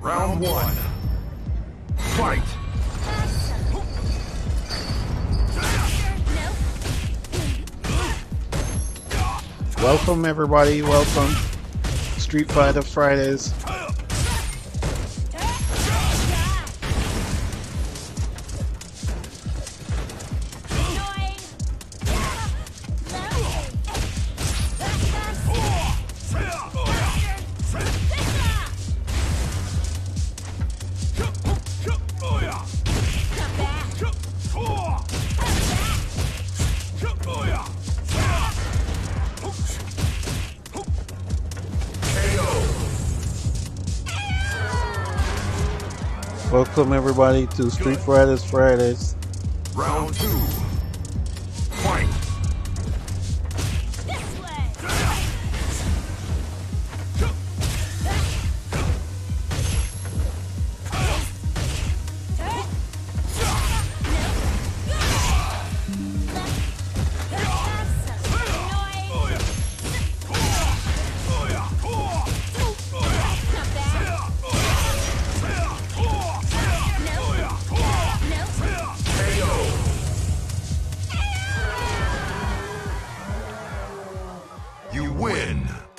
Round one. Fight! Welcome everybody, welcome. Street Fighter Fridays. Welcome everybody to Street Fighters Fridays. Round two. win.